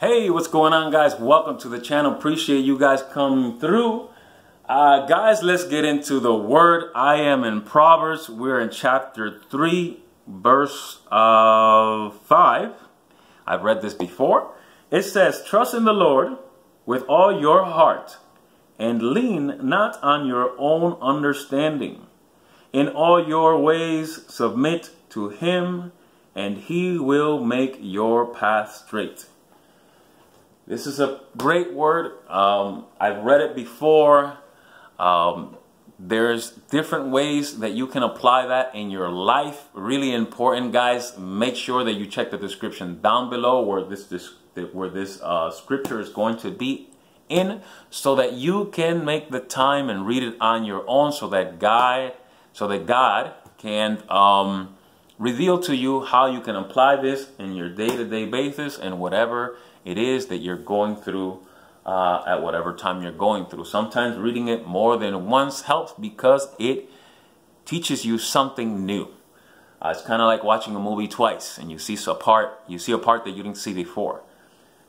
Hey, what's going on guys? Welcome to the channel. Appreciate you guys coming through. Uh, guys, let's get into the word. I am in Proverbs. We're in chapter 3, verse uh, 5. I've read this before. It says, Trust in the Lord with all your heart and lean not on your own understanding. In all your ways submit to him and he will make your path straight. This is a great word. Um, I've read it before. Um, there's different ways that you can apply that in your life. Really important, guys. Make sure that you check the description down below where this, this where this uh, scripture is going to be in, so that you can make the time and read it on your own, so that God, so that God can um, reveal to you how you can apply this in your day-to-day -day basis and whatever it is that you're going through uh, at whatever time you're going through. Sometimes reading it more than once helps because it teaches you something new. Uh, it's kind of like watching a movie twice and you see a part, you see a part that you didn't see before.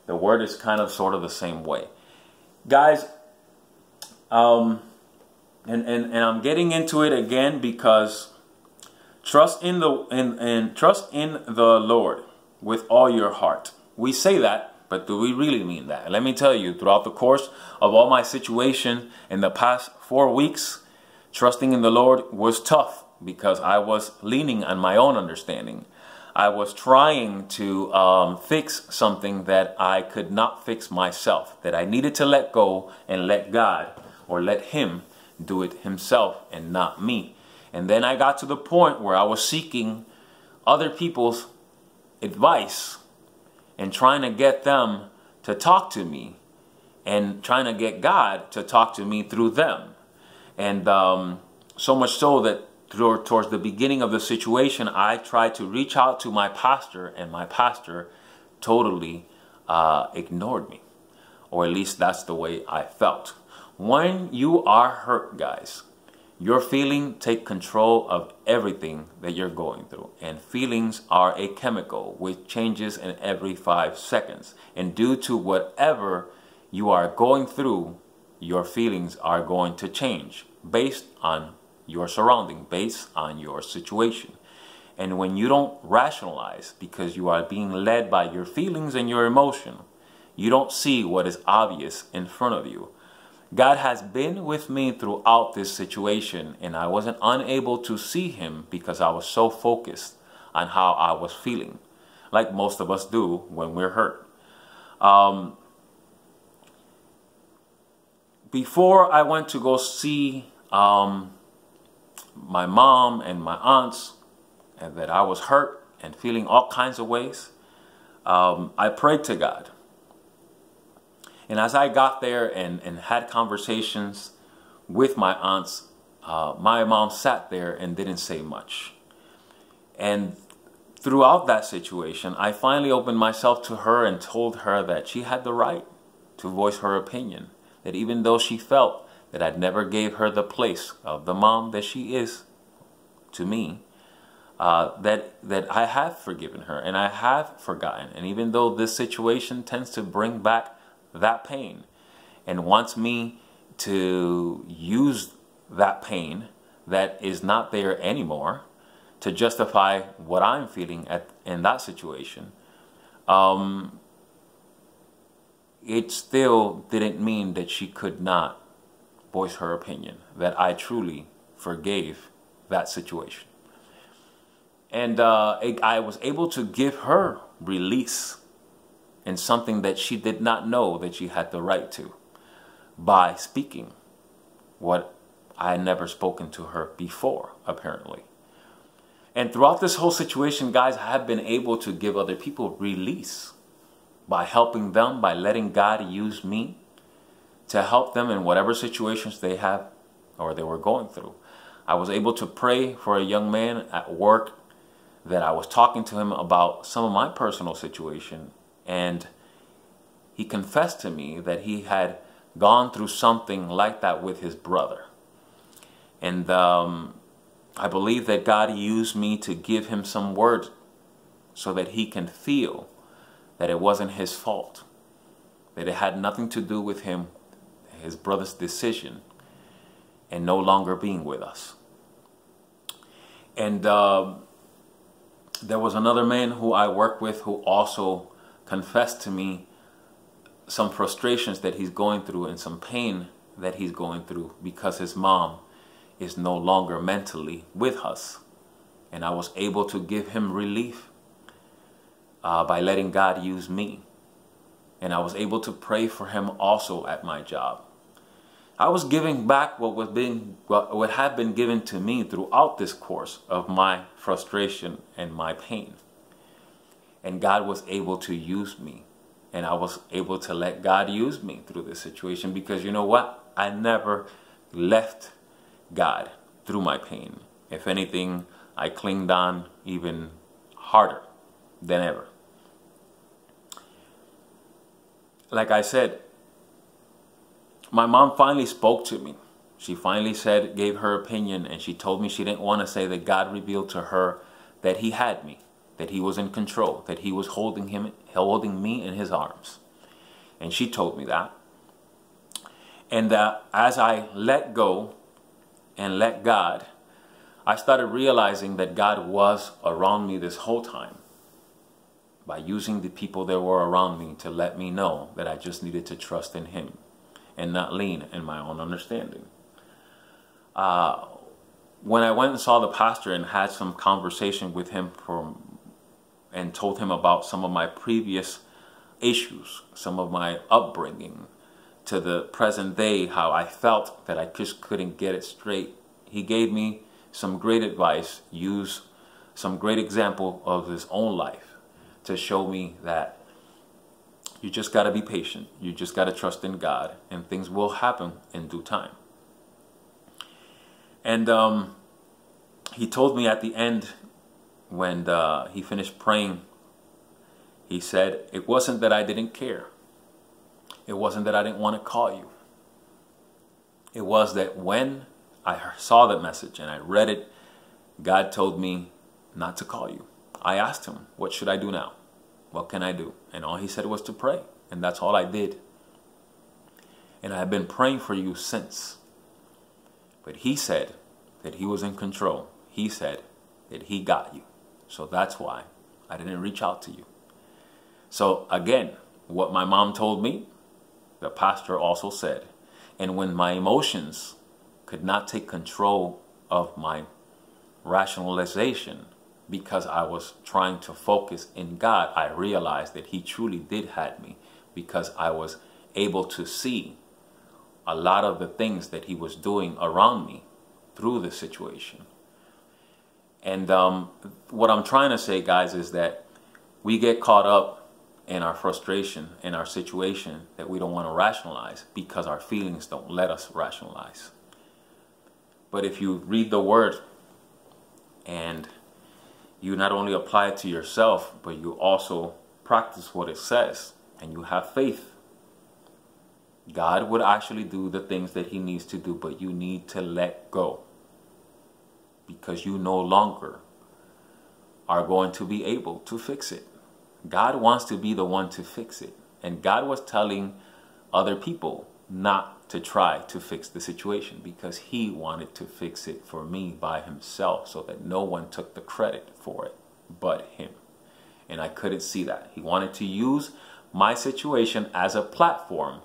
The word is kind of sort of the same way. Guys, um, and, and, and I'm getting into it again because trust in the in, in trust in the Lord with all your heart. We say that but do we really mean that? Let me tell you, throughout the course of all my situation in the past four weeks, trusting in the Lord was tough because I was leaning on my own understanding. I was trying to um, fix something that I could not fix myself, that I needed to let go and let God or let Him do it Himself and not me. And then I got to the point where I was seeking other people's advice and trying to get them to talk to me and trying to get God to talk to me through them. And um, so much so that through, towards the beginning of the situation, I tried to reach out to my pastor, and my pastor totally uh, ignored me. Or at least that's the way I felt. When you are hurt, guys, your feeling take control of everything that you're going through. And feelings are a chemical which changes in every five seconds. And due to whatever you are going through, your feelings are going to change based on your surrounding, based on your situation. And when you don't rationalize because you are being led by your feelings and your emotion, you don't see what is obvious in front of you. God has been with me throughout this situation, and I wasn't unable to see Him because I was so focused on how I was feeling, like most of us do when we're hurt. Um, before I went to go see um, my mom and my aunts, and that I was hurt and feeling all kinds of ways, um, I prayed to God. And as I got there and, and had conversations with my aunts, uh, my mom sat there and didn't say much. And throughout that situation, I finally opened myself to her and told her that she had the right to voice her opinion. That even though she felt that I'd never gave her the place of the mom that she is to me, uh, that that I have forgiven her and I have forgotten. And even though this situation tends to bring back that pain and wants me to use that pain that is not there anymore to justify what I'm feeling at in that situation, um, it still didn't mean that she could not voice her opinion, that I truly forgave that situation. And uh, I was able to give her release and something that she did not know that she had the right to by speaking what I had never spoken to her before, apparently. And throughout this whole situation, guys, I have been able to give other people release by helping them, by letting God use me to help them in whatever situations they have or they were going through. I was able to pray for a young man at work that I was talking to him about some of my personal situation and he confessed to me that he had gone through something like that with his brother. And um, I believe that God used me to give him some words so that he can feel that it wasn't his fault that it had nothing to do with him, his brother's decision, and no longer being with us. And uh, there was another man who I work with who also confessed to me some frustrations that he's going through and some pain that he's going through because his mom is no longer mentally with us. And I was able to give him relief uh, by letting God use me. And I was able to pray for him also at my job. I was giving back what was being what, what had been given to me throughout this course of my frustration and my pain. And God was able to use me. And I was able to let God use me through this situation because you know what? I never left God through my pain. If anything, I clinged on even harder than ever. Like I said, my mom finally spoke to me. She finally said, gave her opinion, and she told me she didn't want to say that God revealed to her that He had me, that He was in control, that He was holding him, holding me in His arms. And she told me that. And that as I let go and let God, I started realizing that God was around me this whole time by using the people that were around me to let me know that I just needed to trust in Him and not lean in my own understanding. Uh, when I went and saw the pastor and had some conversation with him from, and told him about some of my previous issues, some of my upbringing, to the present day, how I felt that I just couldn't get it straight, he gave me some great advice, use some great example of his own life to show me that you just got to be patient. You just got to trust in God, and things will happen in due time. And um, he told me at the end, when uh, he finished praying, he said, It wasn't that I didn't care. It wasn't that I didn't want to call you. It was that when I saw that message and I read it, God told me not to call you. I asked him, What should I do now? What can I do? And all he said was to pray. And that's all I did. And I have been praying for you since. But he said that he was in control. He said that he got you. So that's why I didn't reach out to you. So again, what my mom told me, the pastor also said. And when my emotions could not take control of my rationalization, because I was trying to focus in God, I realized that He truly did had me because I was able to see a lot of the things that He was doing around me through the situation. And um, what I'm trying to say, guys, is that we get caught up in our frustration, in our situation that we don't want to rationalize because our feelings don't let us rationalize. But if you read the word and you not only apply it to yourself, but you also practice what it says and you have faith. God would actually do the things that he needs to do, but you need to let go because you no longer are going to be able to fix it. God wants to be the one to fix it. And God was telling other people not to try to fix the situation because he wanted to fix it for me by himself so that no one took the credit for it but him. And I couldn't see that. He wanted to use my situation as a platform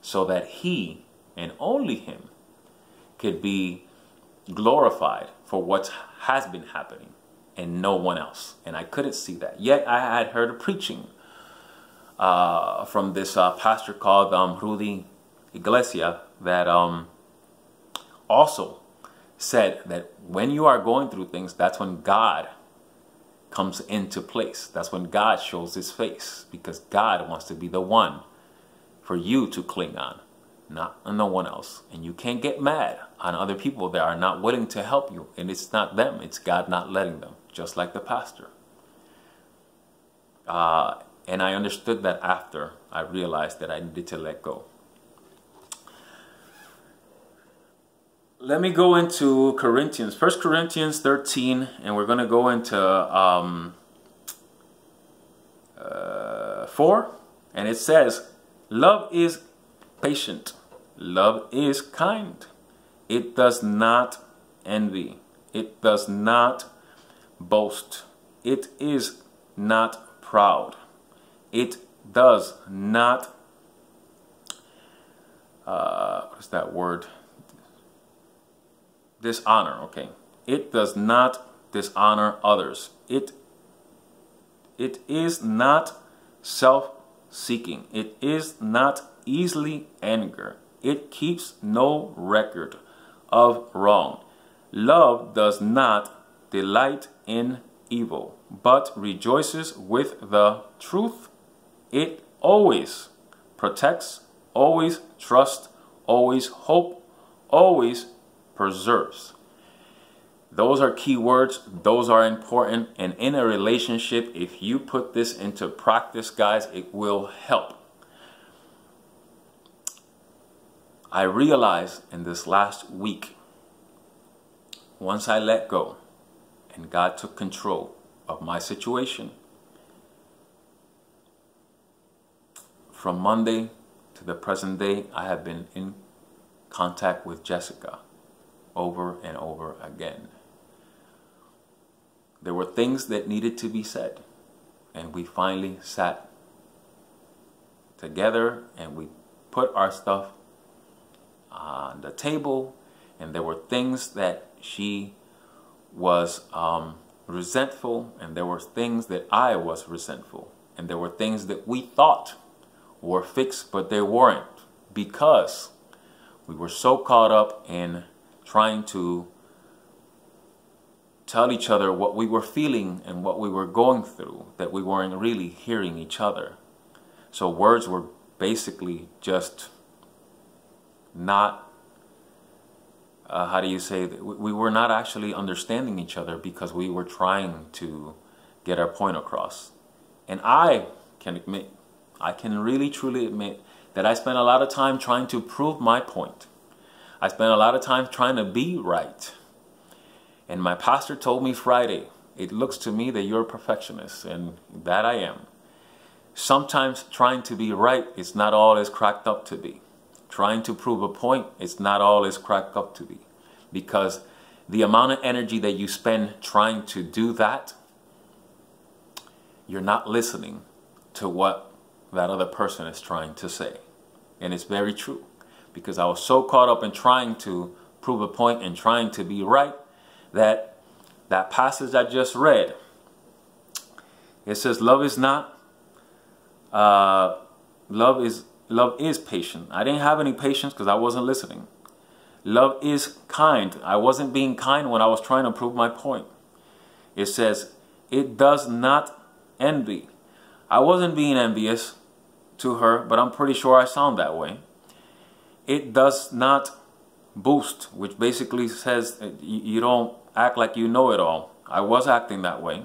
so that he and only him could be glorified for what has been happening and no one else. And I couldn't see that. Yet I had heard a preaching uh, from this uh, pastor called um, Rudy Iglesia that um, also said that when you are going through things, that's when God comes into place. That's when God shows his face because God wants to be the one for you to cling on, not no one else. And you can't get mad on other people that are not willing to help you. And it's not them, it's God not letting them, just like the pastor. Uh, and I understood that after I realized that I needed to let go. let me go into Corinthians, First Corinthians 13, and we're going to go into um, uh, 4. And it says, Love is patient. Love is kind. It does not envy. It does not boast. It is not proud. It does not, uh, what's that word? Dishonor, okay. It does not dishonor others. It, it is not self-seeking. It is not easily angered. It keeps no record of wrong. Love does not delight in evil, but rejoices with the truth. It always protects, always trusts, always hope, always preserves. Those are key words. Those are important. And in a relationship, if you put this into practice, guys, it will help. I realized in this last week, once I let go and God took control of my situation, from Monday to the present day, I have been in contact with Jessica over and over again. There were things that needed to be said, and we finally sat together and we put our stuff on the table and there were things that she was um, resentful and there were things that I was resentful and there were things that we thought were fixed but they weren't because we were so caught up in trying to tell each other what we were feeling and what we were going through that we weren't really hearing each other. So words were basically just not, uh, how do you say, we were not actually understanding each other because we were trying to get our point across. And I can admit, I can really truly admit that I spent a lot of time trying to prove my point. I spent a lot of time trying to be right. And my pastor told me Friday, it looks to me that you're a perfectionist, and that I am. Sometimes trying to be right is not all it's cracked up to be trying to prove a point is not all it's cracked up to be. Because the amount of energy that you spend trying to do that, you're not listening to what that other person is trying to say. And it's very true. Because I was so caught up in trying to prove a point and trying to be right that that passage I just read, it says, love is not, uh, love is Love is patient. I didn't have any patience because I wasn't listening. Love is kind. I wasn't being kind when I was trying to prove my point. It says, it does not envy. I wasn't being envious to her, but I'm pretty sure I sound that way. It does not boost, which basically says you don't act like you know it all. I was acting that way.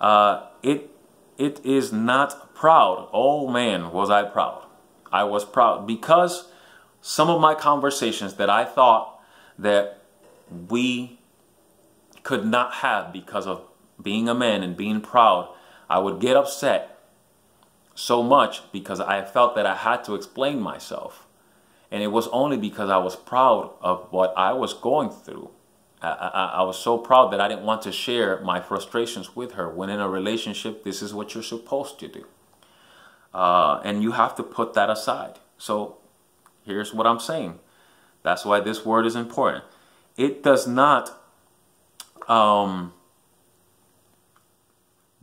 Uh, it it is not proud. Oh man, was I proud. I was proud because some of my conversations that I thought that we could not have because of being a man and being proud, I would get upset so much because I felt that I had to explain myself. And it was only because I was proud of what I was going through. I, I, I, was so proud that I didn't want to share my frustrations with her. When in a relationship, this is what you're supposed to do. Uh, and you have to put that aside. So here's what I'm saying. That's why this word is important. It does not um,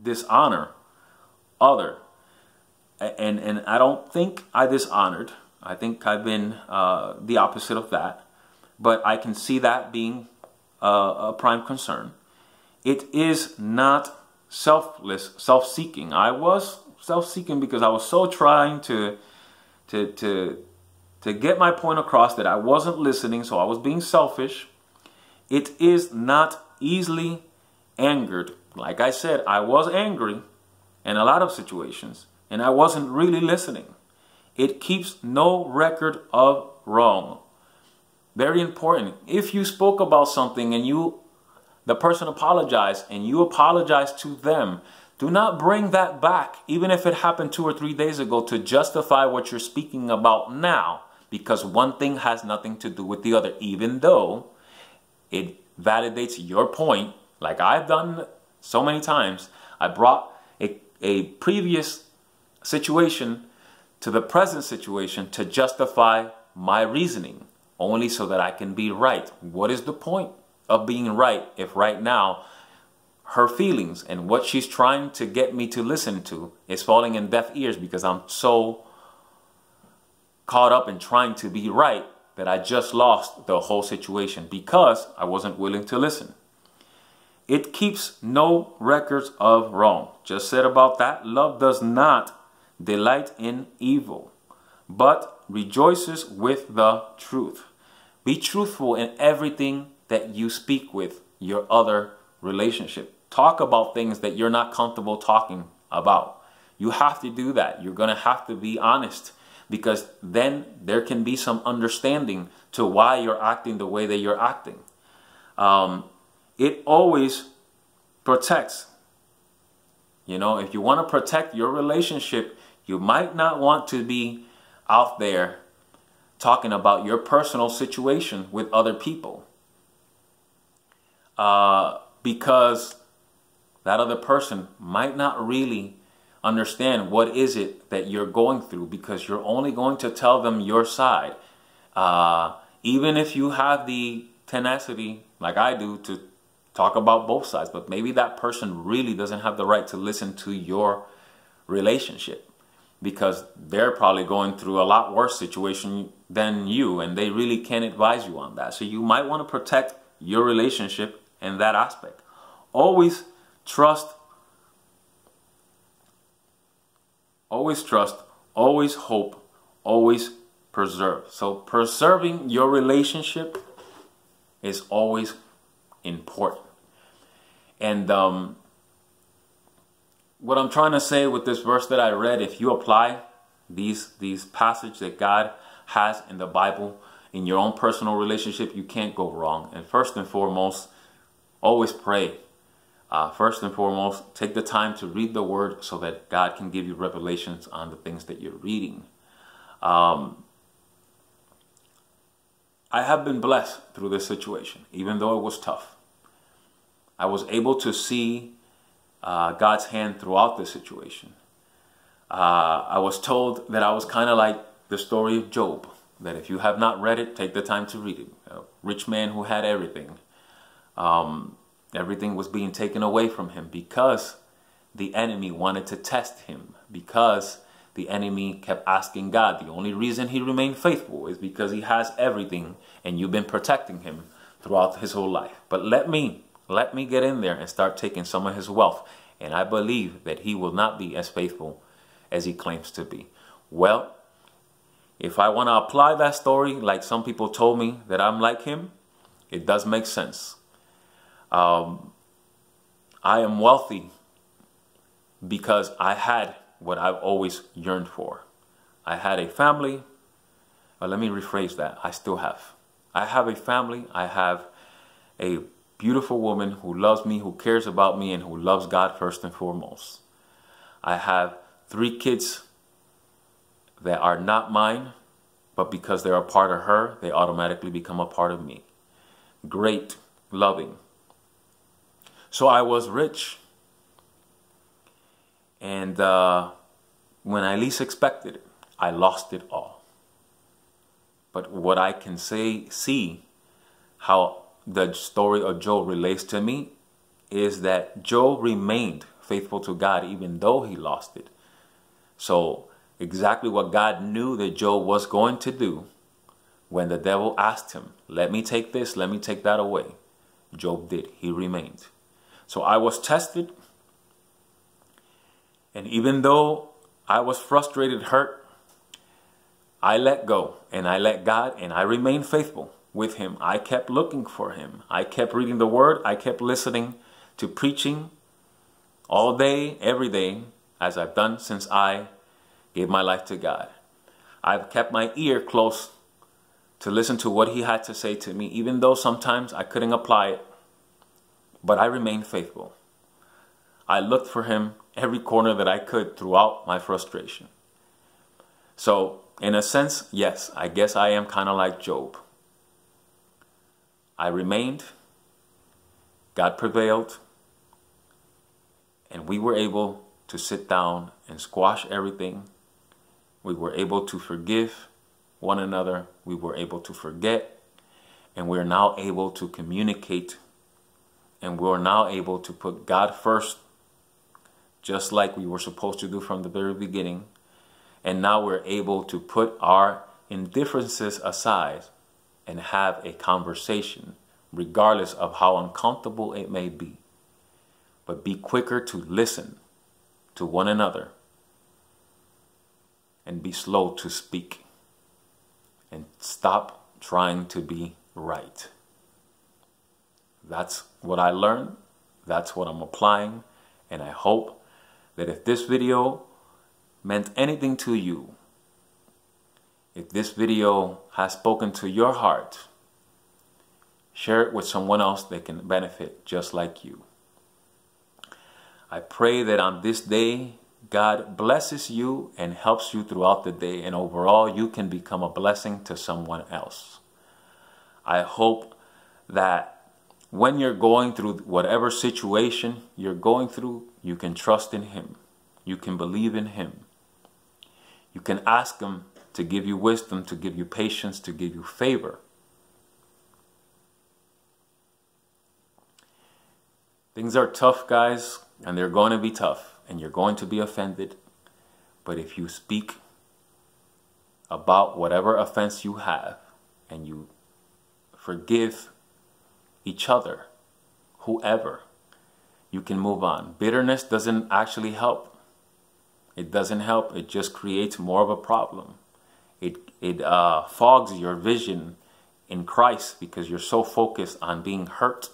dishonor other. And, and I don't think I dishonored. I think I've been uh, the opposite of that. But I can see that being uh, a prime concern. It is not selfless, self-seeking. I was self-seeking because I was so trying to, to, to, to get my point across that I wasn't listening, so I was being selfish. It is not easily angered. Like I said, I was angry in a lot of situations, and I wasn't really listening. It keeps no record of wrong. Very important. If you spoke about something and you, the person apologized and you apologize to them, Do not bring that back, even if it happened two or three days ago, to justify what you're speaking about now, because one thing has nothing to do with the other, even though it validates your point, like I've done so many times. I brought a, a previous situation to the present situation to justify my reasoning, only so that I can be right. What is the point of being right if right now her feelings and what she's trying to get me to listen to is falling in deaf ears because I'm so caught up in trying to be right that I just lost the whole situation because I wasn't willing to listen. It keeps no records of wrong. Just said about that, love does not delight in evil, but rejoices with the truth. Be truthful in everything that you speak with your other relationship. Talk about things that you're not comfortable talking about. You have to do that. You're going to have to be honest because then there can be some understanding to why you're acting the way that you're acting. Um, it always protects. You know, if you want to protect your relationship, you might not want to be out there talking about your personal situation with other people. Uh, because that other person might not really understand what is it that you're going through because you're only going to tell them your side. Uh, even if you have the tenacity, like I do, to talk about both sides, but maybe that person really doesn't have the right to listen to your relationship because they're probably going through a lot worse situation than you and they really can't advise you on that. So you might want to protect your relationship in that aspect. Always trust always trust, always hope, always preserve. So preserving your relationship is always important. And um, what I'm trying to say with this verse that I read, if you apply these these passages that God has in the Bible in your own personal relationship, you can't go wrong. And first and foremost, always pray. Uh, first and foremost, take the time to read the Word so that God can give you revelations on the things that you're reading. Um, I have been blessed through this situation, even though it was tough. I was able to see uh, God's hand throughout the situation. Uh, I was told that I was kind of like the story of Job, that if you have not read it, take the time to read it. A rich man who had everything. Um, everything was being taken away from him because the enemy wanted to test him, because the enemy kept asking God. The only reason he remained faithful is because he has everything and you've been protecting him throughout his whole life. But let me let me get in there and start taking some of his wealth. And I believe that he will not be as faithful as he claims to be. Well, if I want to apply that story like some people told me that I'm like him, it does make sense. Um, I am wealthy because I had what I've always yearned for. I had a family. Well, let me rephrase that. I still have. I have a family. I have a beautiful woman who loves me, who cares about me, and who loves God first and foremost. I have three kids that are not mine, but because they're a part of her, they automatically become a part of me. Great, loving. So I was rich. And uh, when I least expected it, I lost it all. But what I can say, see how the story of Job relates to me is that Job remained faithful to God even though he lost it. So exactly what God knew that Job was going to do when the devil asked him, let me take this, let me take that away. Job did. He remained. So I was tested. And even though I was frustrated, hurt, I let go and I let God and I remained faithful with him. I kept looking for him. I kept reading the word. I kept listening to preaching all day, every day, as I've done since I gave my life to God. I've kept my ear close to listen to what he had to say to me, even though sometimes I couldn't apply it. But I remained faithful. I looked for him every corner that I could throughout my frustration. So, in a sense, yes, I guess I am kind of like Job. I remained, God prevailed, and we were able to sit down and squash everything. We were able to forgive one another. We were able to forget. And we're now able to communicate. And we're now able to put God first, just like we were supposed to do from the very beginning. And now we're able to put our indifferences aside and have a conversation, regardless of how uncomfortable it may be. But be quicker to listen to one another and be slow to speak and stop trying to be right. That's what I learned. That's what I'm applying. And I hope that if this video meant anything to you, if this video has spoken to your heart, share it with someone else that can benefit just like you. I pray that on this day, God blesses you and helps you throughout the day, and overall, you can become a blessing to someone else. I hope that when you're going through whatever situation you're going through, you can trust in Him. You can believe in Him. You can ask Him to give you wisdom, to give you patience, to give you favor. Things are tough, guys, and they're going to be tough, and you're going to be offended. But if you speak about whatever offense you have and you forgive each other, whoever, you can move on. Bitterness doesn't actually help. It doesn't help. It just creates more of a problem. It, it uh, fogs your vision in Christ because you're so focused on being hurt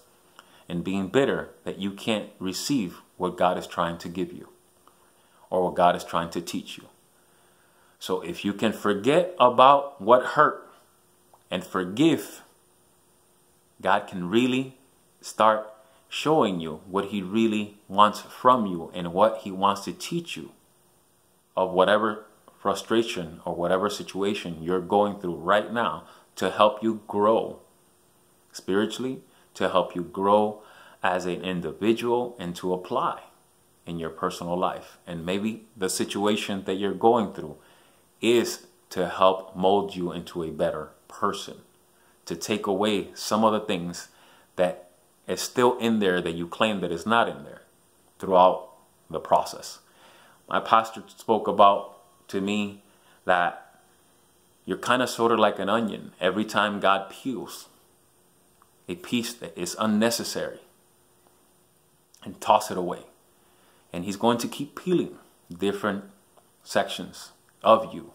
and being bitter that you can't receive what God is trying to give you or what God is trying to teach you. So if you can forget about what hurt and forgive, God can really start showing you what he really wants from you and what he wants to teach you of whatever frustration or whatever situation you're going through right now to help you grow spiritually to help you grow as an individual and to apply in your personal life. And maybe the situation that you're going through is to help mold you into a better person, to take away some of the things that is still in there that you claim that is not in there throughout the process. My pastor spoke about to me that you're kind of sort of like an onion. Every time God peels, a piece that is unnecessary and toss it away. And he's going to keep peeling different sections of you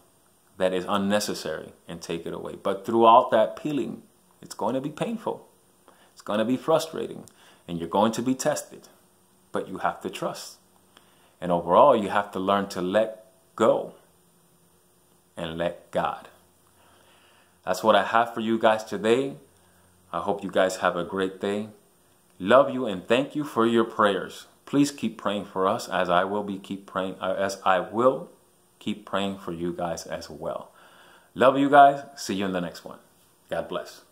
that is unnecessary and take it away. But throughout that peeling, it's going to be painful. It's going to be frustrating and you're going to be tested. But you have to trust. And overall, you have to learn to let go and let God. That's what I have for you guys today. I hope you guys have a great day. Love you and thank you for your prayers. Please keep praying for us as I will be keep praying uh, as I will keep praying for you guys as well. Love you guys. See you in the next one. God bless.